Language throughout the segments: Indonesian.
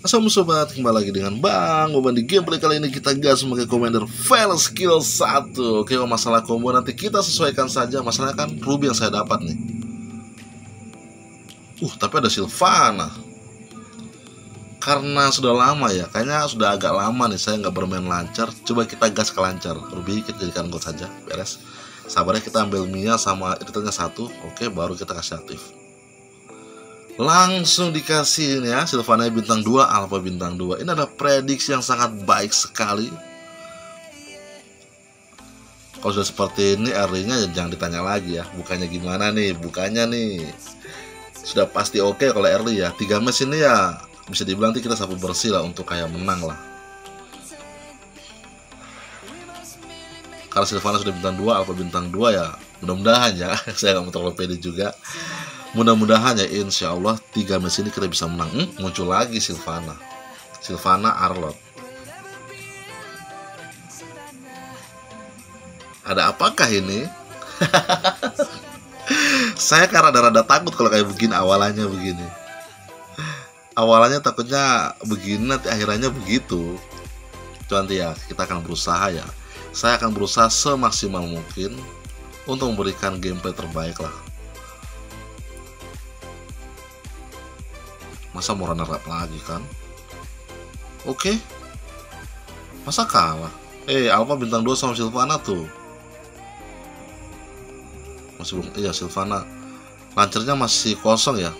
Assalamualaikum sobat, kembali lagi dengan Bang Boban di gameplay kali ini. Kita gas sebagai commander fail skill 1 Oke, kalau masalah combo nanti kita sesuaikan saja Masalahnya kan ruby yang saya dapat nih. Uh, tapi ada Sylvana Karena sudah lama ya, kayaknya sudah agak lama nih saya nggak bermain lancar. Coba kita gas ke lancar, ruby kita jadikan gold saja, beres. Sabarnya kita ambil Mia sama iritelnya satu. Oke, baru kita kasih aktif langsung dikasih ya Silvana bintang 2 Alpha bintang 2 ini ada prediksi yang sangat baik sekali. Kalau sudah seperti ini early-nya ya jangan ditanya lagi ya. Bukannya gimana nih? Bukannya nih. Sudah pasti oke okay kalau early ya. Tiga match ini ya bisa dibilang kita sapu bersih lah untuk kayak menang lah. Karena Silvana sudah bintang 2 Alpha bintang 2 ya. Mudah-mudahan ya. Saya nggak mau terlalu pede juga mudah-mudahan ya insya Allah tiga match ini kita bisa menang. Hmm, muncul lagi Silvana. Silvana Arlot. Ada apakah ini? Saya karena rada-rada takut kalau kayak begini awalannya begini. Awalannya takutnya begini nanti akhirnya begitu. Cuman ya kita akan berusaha ya. Saya akan berusaha semaksimal mungkin untuk memberikan gameplay terbaik lah masa mau runner up lagi kan? Oke. Masa kalah? Eh Alpha bintang 2 sama Silvana tuh. Masih belum iya Silvana. Lancernya masih kosong ya?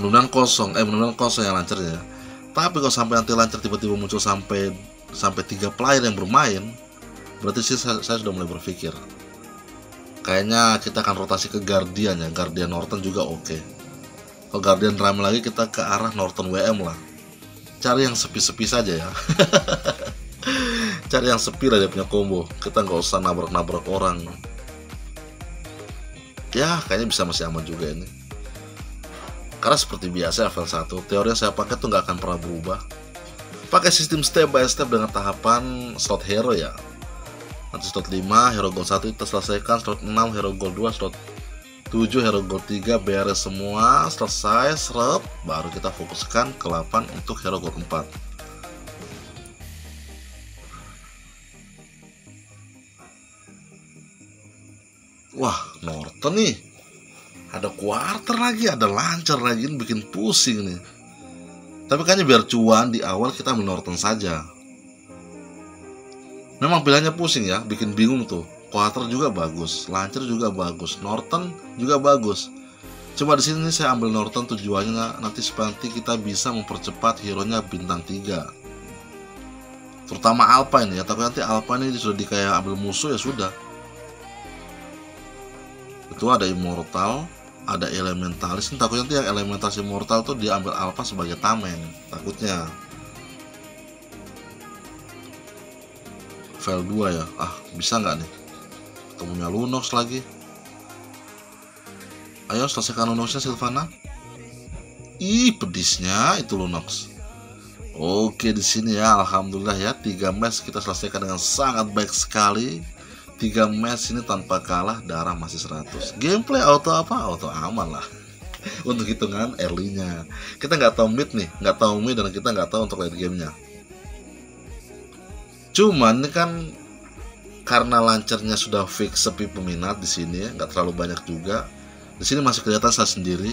Mudah kosong. Eh mudah kosong yang lancernya tapi kalau sampai nanti lancar tiba-tiba muncul sampai sampai tiga player yang bermain berarti sih saya, saya sudah mulai berpikir kayaknya kita akan rotasi ke Guardian ya. Guardian Norton juga oke. Okay. kalau Guardian rame lagi kita ke arah Norton WM lah. Cari yang sepi-sepi saja ya. Cari yang sepi lah dia punya combo. Kita nggak usah nabrak-nabrak orang. Ya kayaknya bisa masih aman juga ini. Karena seperti biasa level 1 teori yang saya pakai tuh nggak akan pernah berubah. Pakai sistem step by step dengan tahapan slot hero ya nanti slot 5 hero gold 1 kita selesaikan slot 6 hero gold 2 slot 7 hero gold 3 beres semua selesai seret baru kita fokuskan ke 8 untuk hero gold 4 wah Norton nih. Ada quarter lagi ada lancar lagi bikin pusing nih. Tapi kayaknya biar cuan di awal kita ambil Norton saja memang pilihannya pusing ya bikin bingung tuh. Quarter juga bagus Lancer juga bagus Norton juga bagus. Coba di sini saya ambil Norton tujuannya nanti seperti kita bisa mempercepat hero nya bintang 3 terutama Alpine ya tapi nanti Alpine ini sudah di kayak ambil musuh ya sudah. Itu ada Immortal ada Elementalis. Ini takutnya nanti yang Elementalis Immortal tuh diambil Alpha sebagai tameng takutnya file 2 ya. Ah bisa nggak nih? Ketemunya Lunox lagi. Ayo selesaikan Lunoxnya Silvana. Ih pedisnya itu Lunox. Oke di sini ya. Alhamdulillah ya. Tiga match kita selesaikan dengan sangat baik sekali. Tiga match ini tanpa kalah darah masih 100 gameplay auto apa? Auto aman lah. Untuk hitungan early-nya. Kita nggak tahu mid nih. Nggak tahu mid dan kita nggak tahu untuk late game-nya Cuman kan karena lancarnya sudah fix sepi peminat di sini ya, nggak terlalu banyak juga. Di sini masih kelihatan saya sendiri.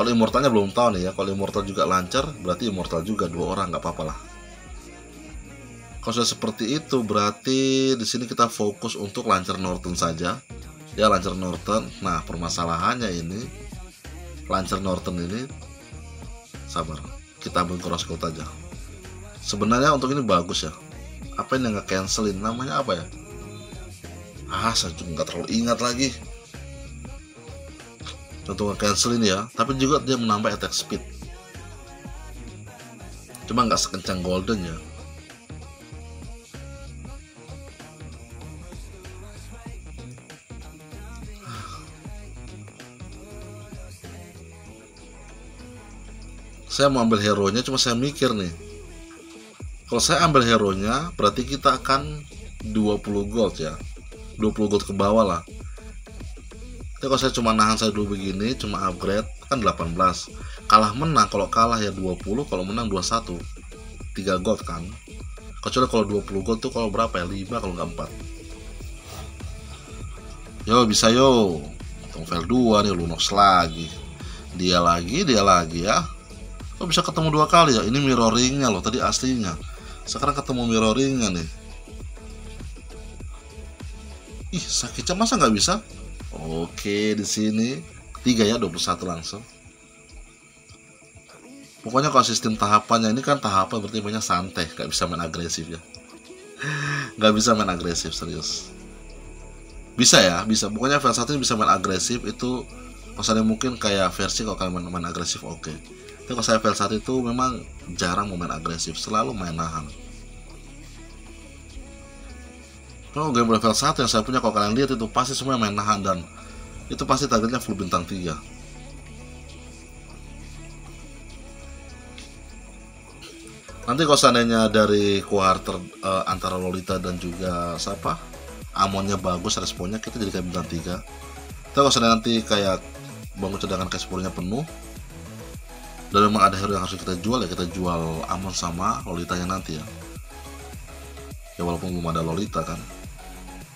Kalau immortalnya belum tahu nih ya. Kalau immortal juga lancar, berarti immortal juga dua orang nggak apa-apa lah. Kalau sudah seperti itu, berarti di sini kita fokus untuk lancar Norton saja. Ya lancar Norton. Nah permasalahannya ini lancar Norton ini sabar. Kita ambil cross aja. Sebenarnya untuk ini bagus ya apa yang nggak cancelin namanya apa ya? Ah saya juga nggak terlalu ingat lagi. Untuk nggak cancelin ya. Tapi juga dia menambah attack speed. Cuma nggak sekencang golden ya. Saya mau ambil hero nya cuma saya mikir nih kalau saya ambil hero nya berarti kita akan 20 gold ya. 20 gold ke bawah lah. Tapi kalau saya cuma nahan saya dulu begini cuma upgrade kan 18 kalah menang kalau kalah ya 20 kalau menang 21 3 gold kan. Kecuali kalau 20 gold tuh kalau berapa ya? 5 kalau nggak 4 yo bisa yo. Tongvel 2 nih Lunox lagi. Dia lagi dia lagi ya. Kok bisa ketemu dua kali ya? Ini mirroringnya loh tadi aslinya sekarang ketemu mirroringnya nih. Ih sakitnya masa nggak bisa? Oke di sini. Tiga ya 21 langsung. Pokoknya kalau sistem tahapannya ini kan tahapan berarti banyak santai nggak bisa main agresif ya. Nggak bisa main agresif serius. Bisa ya bisa. Pokoknya versi satu bisa main agresif itu maksudnya mungkin kayak versi kalau kalian main, main agresif oke. okay. Tapi kalau saya satu itu memang jarang mau main agresif selalu main nahan kalau game level 1 yang saya punya kalau kalian lihat itu pasti semua main nahan dan itu pasti targetnya full bintang 3 nanti kalau seandainya dari quarter uh, antara Lolita dan juga siapa? Amonnya bagus responnya kita jadi kayak bintang 3 tapi kalau seandainya nanti kayak bangun cadangan cash penuh dan memang ada hero yang harus kita jual ya kita jual Amon sama Lolitanya nanti ya. Ya walaupun belum ada Lolita kan.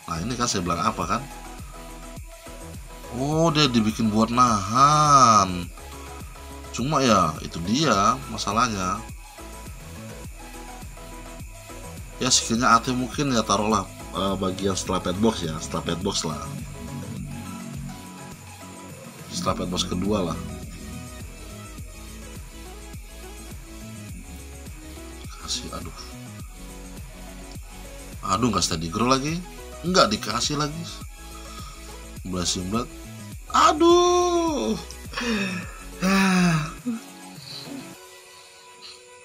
Nah ini kan saya bilang apa kan? Oh dia dibikin buat nahan. Cuma ya itu dia masalahnya. Ya skillnya AT mungkin ya taruhlah uh, bagian setelah pet box ya setelah pet box lah. Setelah pet box kedua lah kasih aduh. Aduh nggak steady grow lagi. Nggak dikasih lagi. Blessing blood aduh.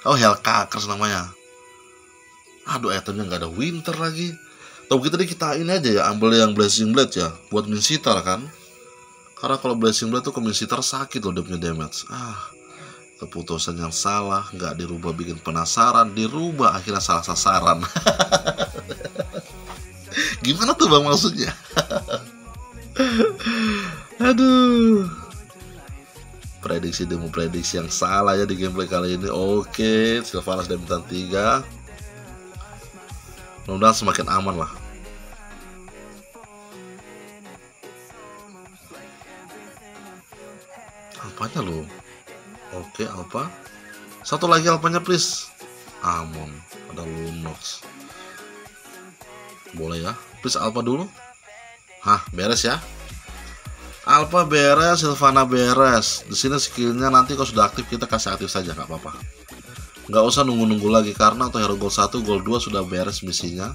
Oh Hellcakers namanya. Aduh itemnya nggak ada winter lagi. Tahu kita deh kita ini aja ya ambil yang blessing blade ya buat minsitar kan. Karena kalau blessing blade tuh ke minsitar sakit loh dia punya damage. Ah keputusan yang salah nggak dirubah bikin penasaran dirubah akhirnya salah sasaran gimana tuh bang maksudnya Aduh. Prediksi demo prediksi yang salah ya di gameplay kali ini. Oke, Sylvanas dan bintang 3. Mudah-mudahan semakin aman lah. Alpanya lo. Oke, Alpa. Satu lagi Alpanya please. Amon, ada Lunox. Boleh ya. Please Alpha dulu. Hah, beres ya. Alpha beres, Silvana beres. Di sini skillnya nanti kalau sudah aktif kita kasih aktif saja, nggak apa-apa. Nggak usah nunggu-nunggu lagi karena untuk hero gold 1, gold 2 sudah beres misinya.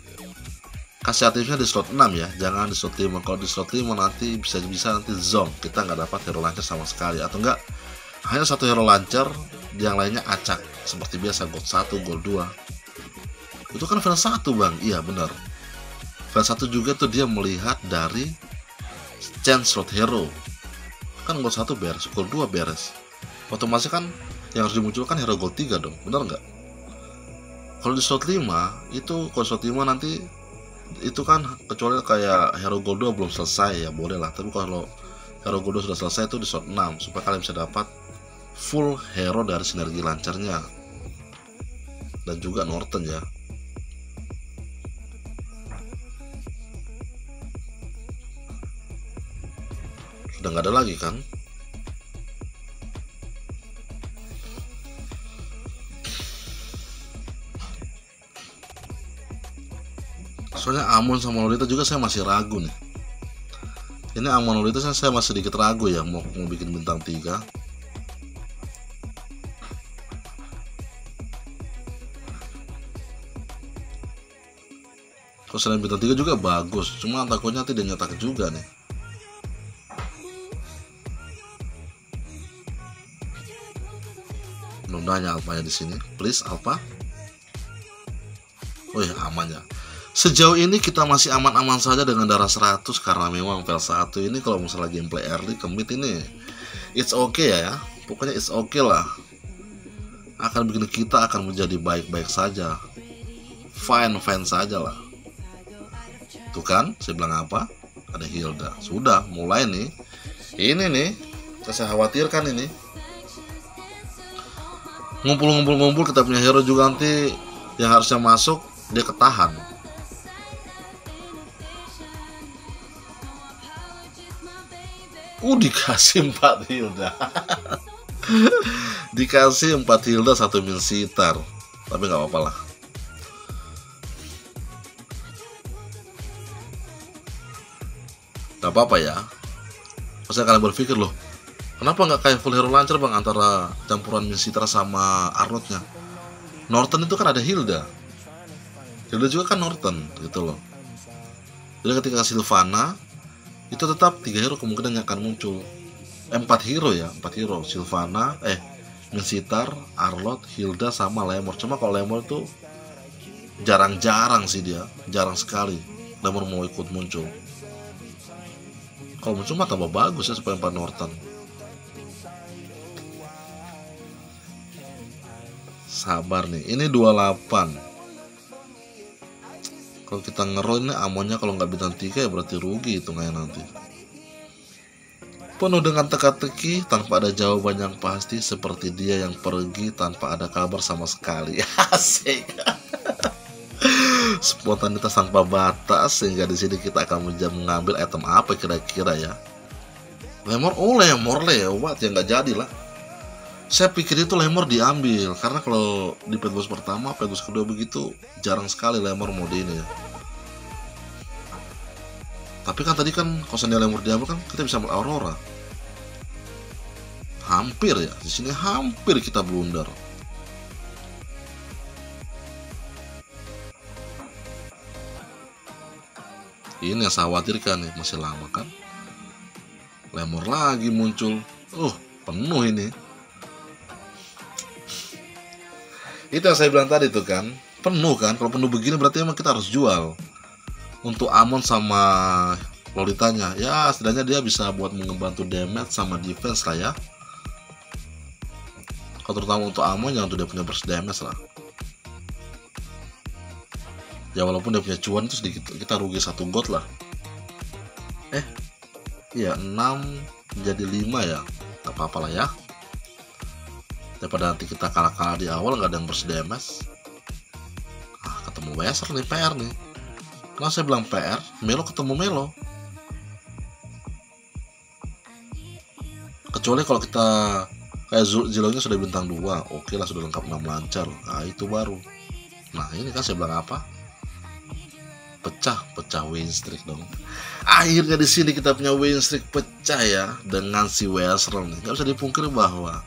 Kasih aktifnya di slot 6 ya, jangan di slot 5. Kalau di slot 5 nanti bisa-bisa nanti zone, kita nggak dapat hero launcher sama sekali. Atau enggak, hanya satu hero launcher, yang lainnya acak. Seperti biasa, gold 1, gold 2. Itu kan fans 1 bang, iya benar. Fans 1 juga tuh dia melihat dari chance slot hero kan gold 1 beres gold 2 beres otomatis kan yang harus dimunculkan hero gold 3 dong benar nggak kalau di slot 5 itu kalau slot 5 nanti itu kan kecuali kayak hero gold 2 belum selesai ya boleh lah tapi kalau hero gold 2 sudah selesai itu di slot 6 supaya kalian bisa dapat full hero dari sinergi lancarnya. Dan juga Norton ya. Udah nggak ada lagi kan soalnya Amon sama Lolita juga saya masih ragu nih. Ini Amon Lolita saya masih sedikit ragu ya mau, mau bikin bintang 3 selain bintang 3 juga bagus. Cuma takutnya tidak nyetak juga nih. Nundanya alpanya di sini. Please alpha oh ya aman ya. Sejauh ini kita masih aman-aman saja dengan darah 100 karena memang pel 1 ini kalau misalnya gameplay early commit ini it's okay ya, ya. Pokoknya it's okay lah. Akan bikin kita akan menjadi baik-baik saja. Fine fine saja lah tuh kan saya bilang apa? Ada Hilda. Sudah mulai nih. Ini nih saya khawatirkan ini. Ngumpul-ngumpul-ngumpul kita punya hero juga nanti yang harusnya masuk dia ketahan. Uh dikasih empat Hilda. Dikasih empat Hilda satu min sitar. Tapi nggak apa-apa lah Gak apa-apa ya. Pasti kalian berpikir loh Kenapa nggak kayak full hero launcher bang Antara campuran min sitar sama Arnoldnya? Norton itu kan ada Hilda. Hilda juga kan Norton gitu loh. Jadi ketika Sylvana itu tetap tiga hero kemungkinan yang akan muncul. Empat hero ya empat hero. Sylvana eh Minsitar, Arlot, Hilda sama Lemor cuma kalau Lemor itu jarang-jarang sih dia. Jarang sekali Lemor mau ikut muncul kalau muncul mah tambah bagus ya supaya empat Norton. Sabar nih ini 28 kalau kita ngeroll ini amonnya kalau nggak bintang 3 ya berarti rugi hitungannya nanti. Penuh dengan teka-teki tanpa ada jawaban yang pasti seperti dia yang pergi tanpa ada kabar sama sekali. Asik spontanitas tanpa batas sehingga di sini kita akan mengambil item apa kira-kira ya. Lemor oh lemor lewat ya nggak jadi lah. Saya pikir itu lemor diambil karena kalau di pegus pertama pegus kedua begitu jarang sekali lemor mode ini ya. Tapi kan tadi kan kosan lemor diambil kan kita bisa ambil aurora. Hampir ya di sini hampir kita blunder ini yang saya khawatirkan nih masih lama kan? Lemor lagi muncul. Uh penuh ini. Itu yang saya bilang tadi tuh kan penuh kan? Kalau penuh begini berarti emang kita harus jual. Untuk Amon sama Lolitanya. Ya setidaknya dia bisa buat membantu damage sama defense lah ya. Kalau terutama untuk Amon yang dia punya burst damage lah ya walaupun dia punya cuan itu sedikit kita rugi satu god lah. Eh iya 6 menjadi 5 ya? Gak apa-apa lah ya. Daripada nanti kita kalah-kalah di awal nggak ada yang bersedia mas ah ketemu Weser nih PR nih. Kenapa saya bilang PR Melo ketemu Melo. Kecuali kalau kita kayak Zilongnya sudah bintang 2 oke lah sudah lengkap 6 lancar. Nah itu baru. Nah ini kan saya bilang apa pecah pecah win streak dong akhirnya di sini kita punya win streak pecah ya dengan si Weser nih nggak bisa dipungkiri bahwa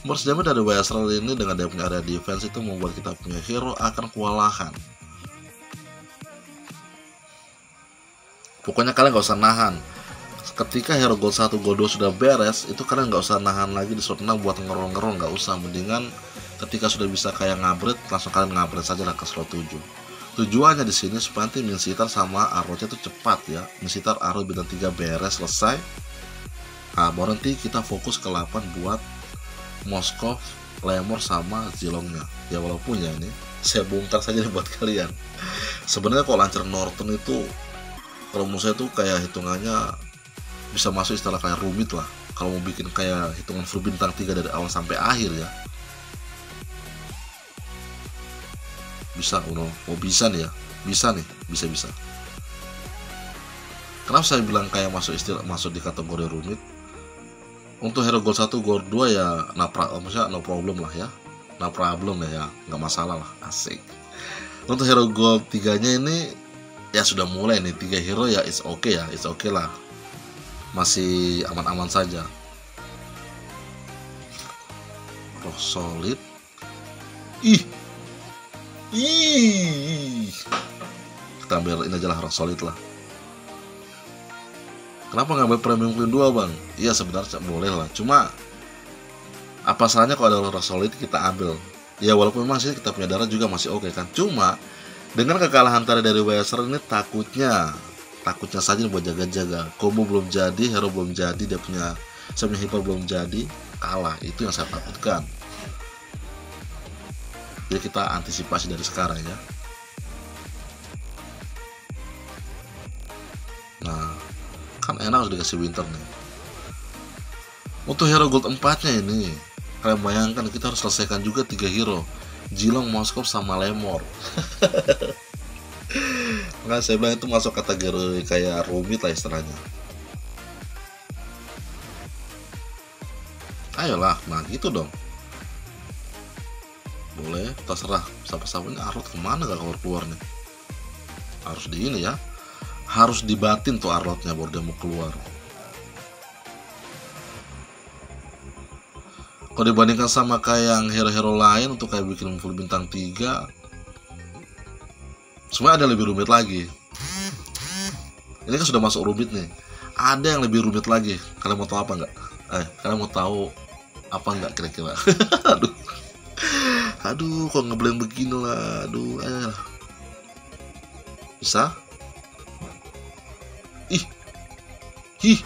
Burst damage dari Westrel ini dengan dia punya area defense itu membuat kita punya hero akan kewalahan. Pokoknya kalian gak usah nahan. Ketika hero gold 1, gold 2 sudah beres, itu kalian gak usah nahan lagi di slot 6 buat ngerol-ngerol, gak usah. Mendingan ketika sudah bisa kayak ngabret, langsung kalian ngabret saja lah ke slot 7. Tujuannya di sini supaya nanti Minsitar sama Arrow-nya itu cepat ya. Minsitar Arrow bintang 3 beres selesai. Nah, baru nanti kita fokus ke 8 buat Moskov, Lemor sama Zilongnya. Ya walaupun ya ini saya bongkar saja buat kalian. Sebenarnya kalau lancar Norton itu kalau menurut saya tuh kayak hitungannya bisa masuk istilah kayak rumit lah. Kalau mau bikin kayak hitungan full bintang 3 dari awal sampai akhir ya. Bisa, Uno. Oh bisa nih ya. Bisa nih, bisa bisa. Kenapa saya bilang kayak masuk istilah masuk di kategori rumit? untuk hero gold 1 gold 2 ya no, pra, maksudnya no problem lah ya. No problem ya, ya. Nggak masalah lah. Asik. Untuk hero gold 3 nya ini ya sudah mulai nih. Tiga hero ya it's okay ya. It's okay lah. Masih aman-aman saja. Roh solid. Ih ih kita ambil ini aja lah roh solid lah Kenapa ngambil premium clean 2 bang? Iya sebenarnya boleh lah. Cuma apa salahnya kalau ada darah solid kita ambil? Ya walaupun masih kita punya darah juga masih oke okay, kan. Cuma dengan kekalahan tadi dari Weser ini takutnya takutnya saja buat jaga-jaga. Combo belum jadi, hero belum jadi, dia punya semi hyper belum jadi, kalah. Itu yang saya takutkan. Jadi kita antisipasi dari sekarang ya. Nah, kan enak harus dikasih winter nih. Untuk hero gold 4 nya ini kalian bayangkan kita harus selesaikan juga tiga hero. Jilong, Moskov, sama Lemor. Nggak, saya bilang itu masuk kategori kayak rumit lah istilahnya. Ayolah nah gitu dong boleh terserah. Siapa ini Arlot ke mana gak keluar nih harus di ini ya. Harus dibatin tuh Arlotnya baru dia mau keluar. Kalau dibandingkan sama kayak yang hero-hero lain untuk kayak bikin full bintang 3 sebenarnya ada lebih rumit lagi. Ini kan sudah masuk rumit nih. Ada yang lebih rumit lagi. Kalian mau tahu apa nggak? Eh kalian mau tahu apa nggak kira-kira? Aduh aduh kok ngeblend begini lah aduh eh. bisa? Ih. Ih.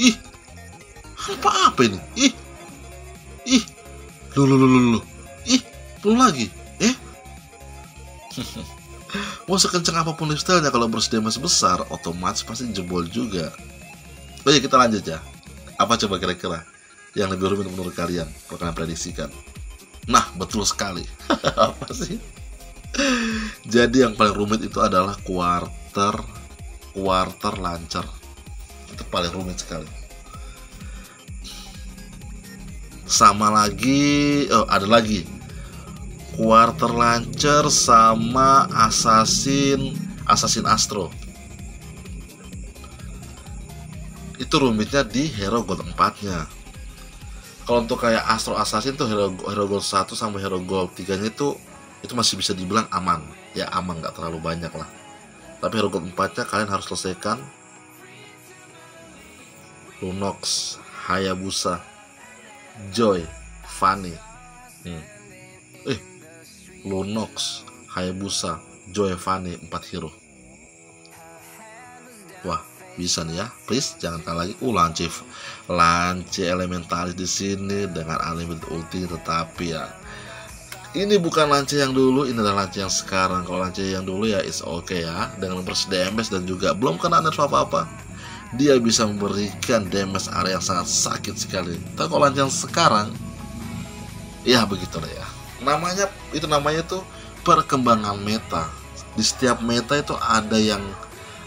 Ih. Apa apa ini? Ih. Ih. Lu lu lu lu lu ih belum lagi. Eh? Mau sekencang apa pun lifestyle-nya kalau bersedia masih besar otomatis pasti jebol juga. Oh ya kita lanjut ya. Apa coba kira-kira yang lebih rumit menurut kalian? Kalau kalian prediksikan nah betul sekali. Apa sih? Jadi yang paling rumit itu adalah quarter quarter lancar. Itu paling rumit sekali. Sama lagi oh ada lagi. Quarter lancer sama assassin assassin astro. Itu rumitnya di hero gold 4 nya kalau untuk kayak Astro Assassin tuh Hero, Hero Gold 1 sama Hero Gold 3 nya itu itu masih bisa dibilang aman. Ya aman nggak terlalu banyak lah. Tapi Hero Gold 4 nya kalian harus selesaikan. Lunox, Hayabusa, Joy, Fanny hmm. eh Lunox, Hayabusa, Joy, Fanny 4 hero. Wah bisa nih ya. Please jangan kalah lagi. Uh lance elementalis di sini dengan unlimited ulti tetapi ya ini bukan lance yang dulu ini adalah lance yang sekarang. Kalau lance yang dulu ya is oke okay ya. Dengan bers damage dan juga belum kena nerf apa-apa dia bisa memberikan damage area yang sangat sakit sekali. Tapi kalau lance yang sekarang ya begitulah ya. Namanya itu namanya tuh perkembangan meta. Di setiap meta itu ada yang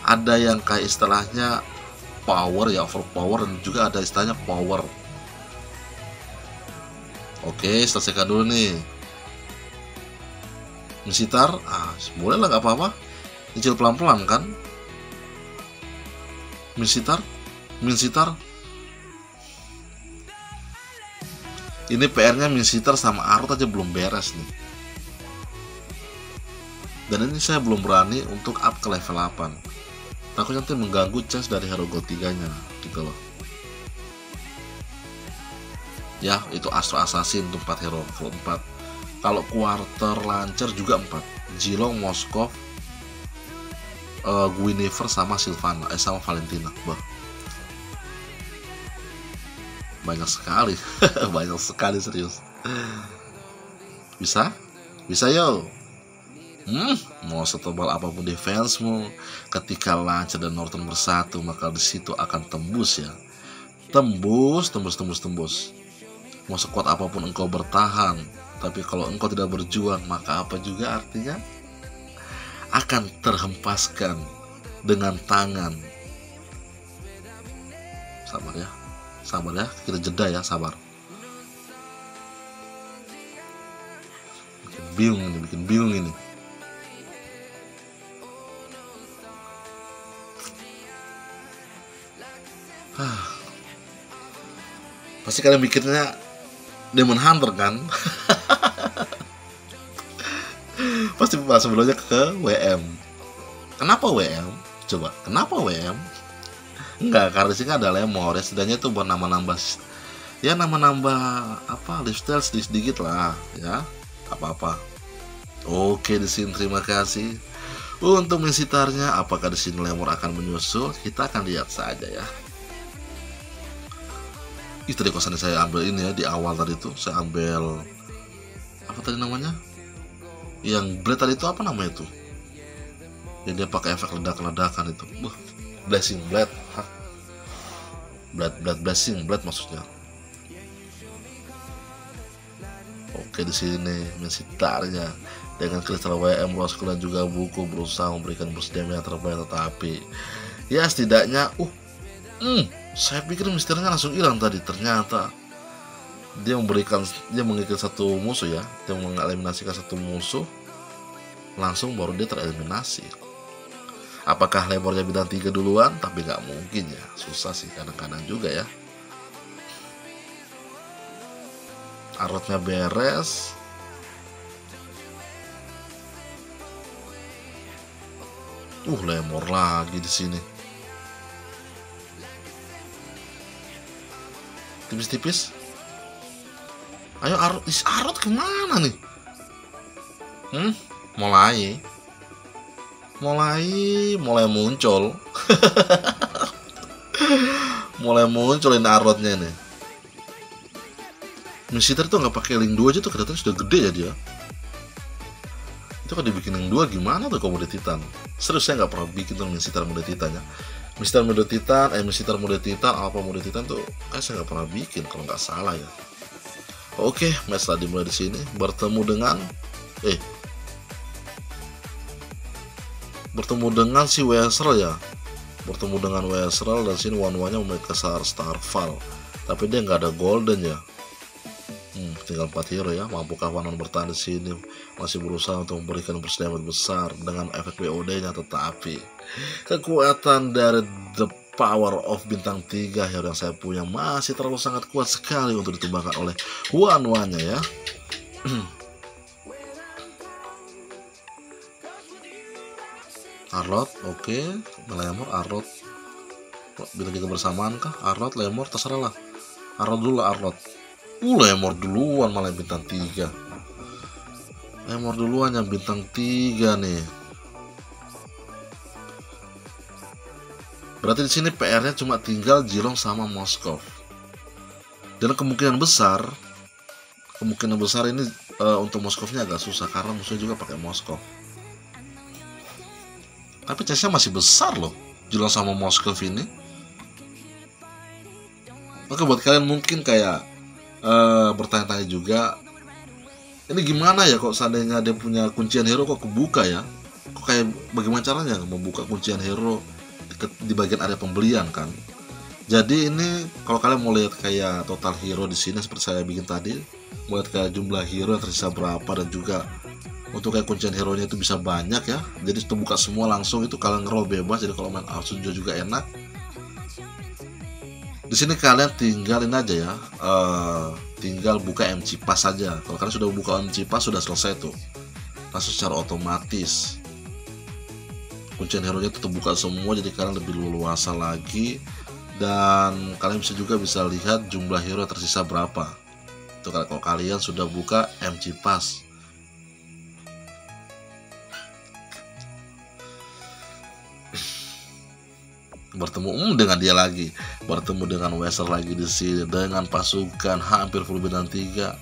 ada yang kayak istilahnya power ya overpower dan juga ada istilahnya power. Oke selesaikan dulu nih. Misitar ah boleh lah nggak apa-apa. Kecil pelan-pelan kan? Misitar Misitar ini PR-nya Misitar sama Arut aja belum beres nih. Dan ini saya belum berani untuk up ke level 8 takutnya nanti mengganggu chance dari hero gold 3 nya gitu loh. Ya itu Astro Assassin untuk 4 hero full 4 kalau quarter lancer juga 4 Jilong, Moskov uh, Guinevere sama Sylvana eh sama Valentina. Bah banyak sekali. Banyak sekali serius. Bisa? Bisa yo Hmm, mau setebal apa pun defensemu, ketika Lancer dan Norton bersatu, maka di situ akan tembus ya. Tembus, tembus, tembus, tembus. Mau sekuat apa pun engkau bertahan, tapi kalau engkau tidak berjuang, maka apa juga artinya? Akan terhempaskan dengan tangan. Sabar ya, sabar ya, kita jeda ya, sabar. Bikin bingung ini, bikin bingung ini. Pasti kalian mikirnya Demon Hunter kan? Pasti sebelumnya ke WM. Kenapa WM? Coba, kenapa WM? Enggak, karena sih ada lemor ya setidaknya itu buat nama-nambah ya nama-nambah apa lifestyle sedikit sedikit lah ya apa-apa oke di sini terima kasih untuk misitarnya apakah di sini lemor akan menyusul kita akan lihat saja ya istri kosan saya ambil ini ya di awal tadi itu saya ambil apa tadi namanya? Yang blade tadi itu apa namanya itu? Yang dia pakai efek ledak-ledakan itu. Buh, blessing blade. Hah? blade blade blessing blade maksudnya. Oke di sini mesitarnya dengan kristal WM Roscoe dan juga buku berusaha memberikan bus yang terbaik tetapi ya setidaknya uh mm, saya pikir misterinya langsung hilang tadi. Ternyata dia memberikan dia mengikat satu musuh ya. Dia mengeliminasikan satu musuh langsung baru dia tereliminasi. Apakah lebarnya bidang tiga duluan? Tapi nggak mungkin ya. Susah sih kadang-kadang juga ya. Arotnya beres. Uh, lemor lagi di sini. Tipis-tipis. Ayo arut, is arut ke mana nih? Hmm, mulai, mulai, mulai muncul, mulai muncul ini arutnya nih. Misiter tuh nggak pakai link 2 aja tuh kelihatan sudah gede ya dia itu kan dibikin yang dua gimana tuh mode titan serius saya nggak pernah bikin tuh Misitar mode titan ya Mister mode titan eh Misitar mode titan apa mode titan tuh eh saya nggak pernah bikin kalau nggak salah ya. Oke match tadi mulai di sini bertemu dengan eh bertemu dengan si Wesley ya. Bertemu dengan Wesley dan sini one one nya mereka Starfall. Tapi dia nggak ada golden ya Hmm, tinggal 4 hero ya. Mampukah Wanon bertahan di sini? Masih berusaha untuk memberikan persediaan besar dengan efek BOD-nya tetapi kekuatan dari The Power of bintang 3 hero yang saya punya masih terlalu sangat kuat sekali untuk ditumbangkan oleh Wan Wannya ya. Arlot, oke, okay. Lemor, Arlot. Bila kita bersamaan kah? Arlot, Lemor, terserah lah. Arlot dulu lah, Arlot. Uh, Lemor duluan malah bintang 3. Lemor duluan yang bintang 3 nih. Berarti di sini PR-nya cuma tinggal Jilong sama Moskov. Dan kemungkinan besar kemungkinan besar ini uh, untuk Moskovnya agak susah karena musuhnya juga pakai Moskov. Tapi chance masih besar loh Jilong sama Moskov ini. Oke buat kalian mungkin kayak uh, bertanya-tanya juga ini gimana ya kok seandainya dia punya kuncian hero kok kebuka ya? Kok kayak bagaimana caranya membuka kuncian hero di, di bagian area pembelian kan? Jadi ini kalau kalian mau lihat kayak total hero di sini seperti saya bikin tadi lihat kayak jumlah hero yang tersisa berapa dan juga untuk kayak kuncian hero nya itu bisa banyak ya. Jadi terbuka semua langsung itu kalian ngeroll bebas. Jadi kalau main Arsujo juga enak di sini kalian tinggalin aja ya. Uh, tinggal buka MC Pass saja kalau kalian sudah buka MC Pass sudah selesai tuh. Langsung secara otomatis. Kuncian hero nya itu terbuka semua jadi kalian lebih luasa lagi. Dan kalian bisa juga bisa lihat jumlah hero tersisa berapa. Itu kalau kalian sudah buka MC Pass bertemu um, dengan dia lagi. Bertemu dengan Weser lagi di sini dengan pasukan hampir full bintang tiga.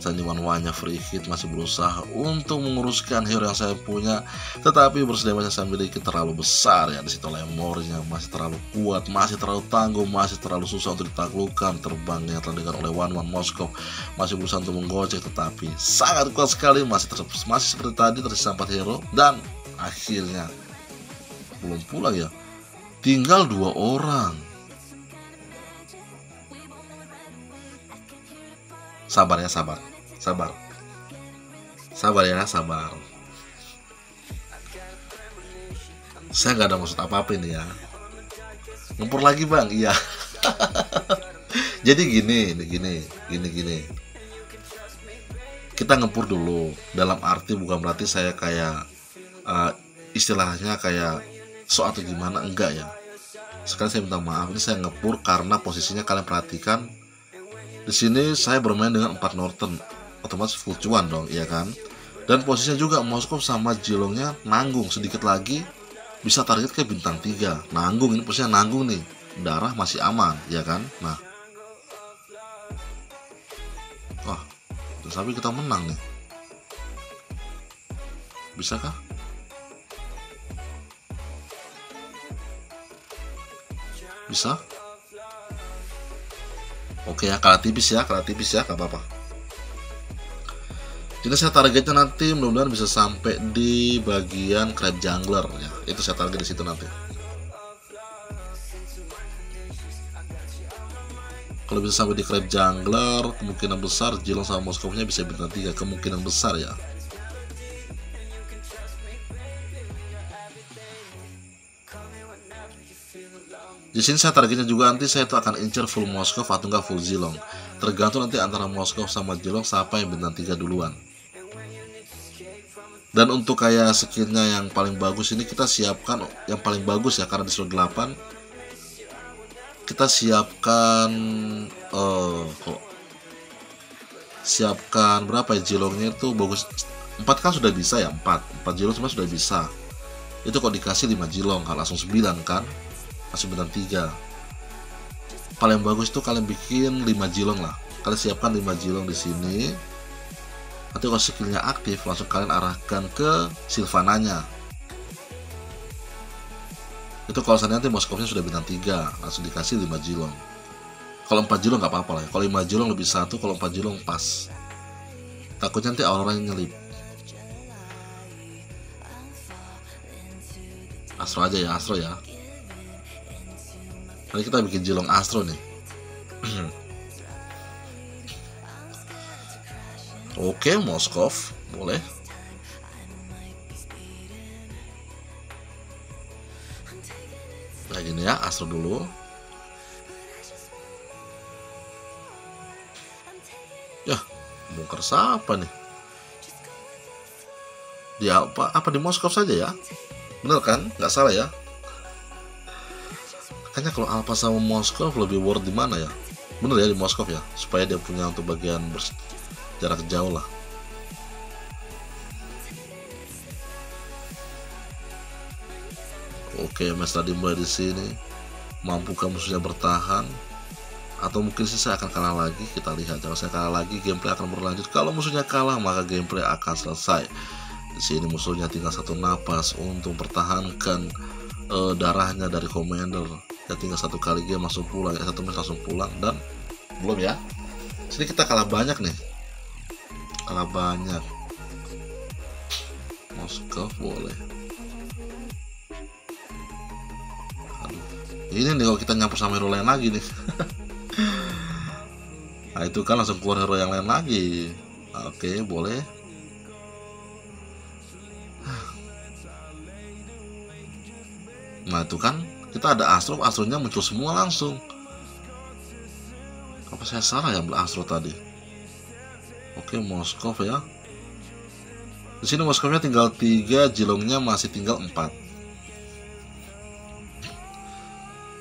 Sanjiman Wanya free hit masih berusaha untuk menguruskan hero yang saya punya. Tetapi bersedia yang saya miliki terlalu besar ya di situ lemornya masih terlalu kuat masih terlalu tangguh masih terlalu susah untuk ditaklukkan. Terbangnya terdengar oleh One One Moskov masih berusaha untuk menggocek tetapi sangat kuat sekali masih masih seperti tadi tersisa 4 hero dan akhirnya belum pulang ya tinggal dua orang. Sabar ya, sabar. Sabar. Sabar ya, sabar. Saya nggak ada maksud apa-apa ini ya. Ngumpur lagi bang, iya. Jadi gini, gini, gini, gini. Kita ngempur dulu. Dalam arti bukan berarti saya kayak uh, istilahnya kayak so atau gimana? Enggak ya. Sekarang saya minta maaf. Ini saya ngepur karena posisinya kalian perhatikan. Di sini saya bermain dengan 4 Norton otomatis full cuan dong iya kan? Dan posisinya juga Moskow sama Jilongnya nanggung. Sedikit lagi bisa target ke bintang 3 nanggung ini posisinya nanggung nih. Darah masih aman ya kan? Nah. Wah tapi kita menang nih. Bisakah bisa? Oke ya kalah tipis ya kalah tipis ya gak apa-apa. Jadi saya targetnya nanti mudah-mudahan bisa sampai di bagian crab jungler ya. Itu saya target di situ nanti. Kalau bisa sampai di crab jungler kemungkinan besar Jilong sama Moskovnya bisa bintang 3 kemungkinan besar ya Di sini saya targetnya juga nanti saya itu akan incer full Moskov atau enggak full Zilong. Tergantung nanti antara Moskov sama Zilong siapa yang bintang 3 duluan. Dan untuk kayak skinnya yang paling bagus ini kita siapkan yang paling bagus ya karena di slot 8 kita siapkan uh, kok siapkan berapa ya jilongnya itu? Bagus. 4 kan sudah bisa ya? 4 4 jilong cuma sudah bisa. Itu kok dikasih 5 jilong kan langsung 9 kan masih bintang 3 paling bagus itu kalian bikin 5 jilong lah. Kalian siapkan 5 jilong di sini. Nanti kalau skillnya aktif langsung kalian arahkan ke Silvananya. Itu kalau nanti Moskovnya sudah bintang 3 langsung dikasih 5 jilong. Kalau 4 jilong nggak apa-apa lah ya. kalau 5 jilong lebih satu kalau 4 jilong pas. Takutnya nanti orang nyelip. Astro aja ya Astro ya Mari kita bikin jilong astro nih. Oke, Moskov, boleh. Nah gini ya, astro dulu. Ya, bongkar siapa nih? Dia apa? Apa di Moskov saja ya? Bener kan? Nggak salah ya? Kayaknya kalau Alpha sama Moskov lebih worth di mana ya? Bener ya di Moskov ya, supaya dia punya untuk bagian jarak jauh lah. Oke, Mas tadi mulai di sini. Mampukah musuhnya bertahan? Atau mungkin sih saya akan kalah lagi? Kita lihat. Kalau saya kalah lagi, gameplay akan berlanjut. Kalau musuhnya kalah, maka gameplay akan selesai. Di sini musuhnya tinggal satu napas untuk pertahankan uh, darahnya dari commander ya tinggal satu kali dia masuk pulang ya. Satu match langsung pulang dan belum ya. Sini kita kalah banyak nih. Kalah banyak. Moskow boleh. Aduh. ini nih kalau kita nyampur sama hero lain lagi nih. Nah itu kan langsung keluar hero yang lain lagi. Oke boleh. Nah itu kan kita ada astro astronya muncul semua langsung. Apa saya salah ya beli astro tadi? Oke Moskov ya. Di sini Moskovnya tinggal tiga Jilongnya masih tinggal empat.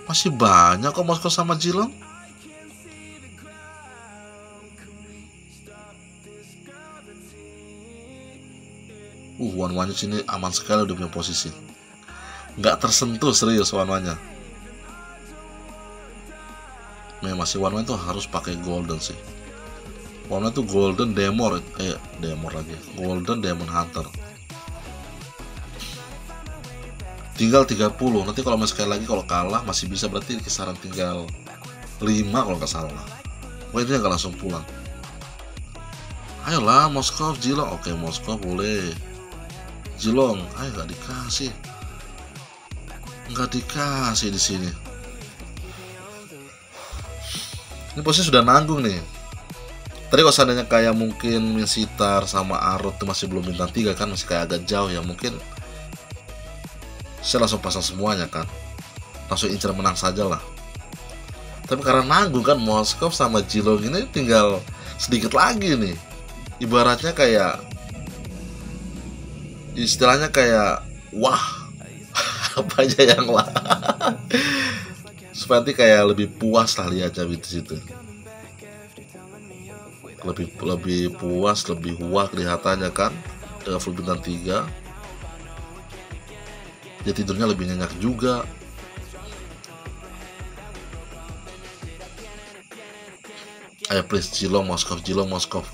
Masih banyak kok Moskov sama Jilong. Uh, one one sini aman sekali udah punya posisi nggak tersentuh serius warnanya memang masih warna itu harus pakai golden sih. Warna itu golden demor eh demor lagi. Golden demon hunter. Tinggal 30 nanti kalau sekali lagi kalau kalah masih bisa berarti kisaran tinggal 5 kalau nggak salah. Wah itu nggak langsung pulang. Ayolah Moskov Jilong. Oke Moskov boleh. Jilong ayo nggak dikasih nggak dikasih di sini. Ini posisi sudah nanggung nih. Tadi kalau seandainya kayak mungkin Minsitar sama Arut itu masih belum bintang 3 kan masih kayak agak jauh ya mungkin saya langsung pasang semuanya kan. Langsung incer menang saja lah. Tapi karena nanggung kan Moskov sama Jilong ini tinggal sedikit lagi nih. Ibaratnya kayak istilahnya kayak wah apa aja yang lah nanti kayak lebih puas lah lihatnya di situ. Lebih lebih puas lebih wah kelihatannya kan dengan full bintang 3 ya tidurnya lebih nyenyak juga. Ayo please Jilong Moskov Jilong Moskov.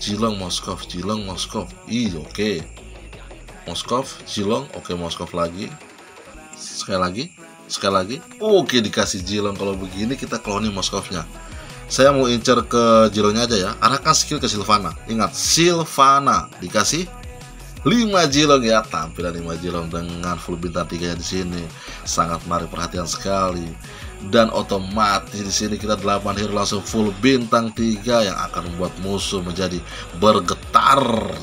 Jilong Moskov Jilong Moskov. Ih oke. Okay. Moskov Jilong oke okay, Moskov lagi sekali lagi sekali lagi. Oke dikasih Jilong. Kalau begini kita cloning Moskovnya. Saya mau incer ke Jironya aja ya. Arahkan skill ke Silvana. Ingat Silvana dikasih 5 jilong ya. Tampilan 5 jilong dengan full bintang 3 di sini. Sangat menarik perhatian sekali. Dan otomatis di sini kita 8 hero langsung full bintang 3 yang akan membuat musuh menjadi bergetar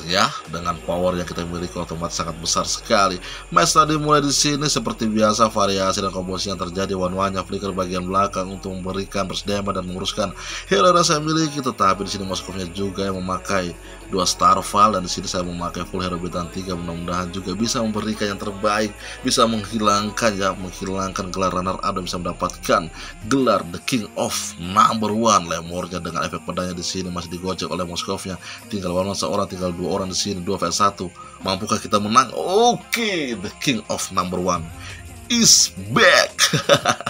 ya dengan power yang kita miliki otomatis sangat besar sekali match tadi mulai di sini seperti biasa variasi dan komposisi yang terjadi one-one flicker bagian belakang untuk memberikan bersedema dan menguruskan hero yang saya miliki tetapi di sini Moskovnya juga yang memakai dua Starval dan di sini saya memakai full hero bintang 3 mudah-mudahan juga bisa memberikan yang terbaik bisa menghilangkan ya menghilangkan gelar runner up dan bisa mendapatkan gelar The King of Number One. Lemurnya dengan efek pedangnya di sini masih digocek oleh Moskovnya. Tinggal one seorang, tinggal dua orang di sini, dua vs satu. Mampukah kita menang? Oke, okay, The King of Number One is back.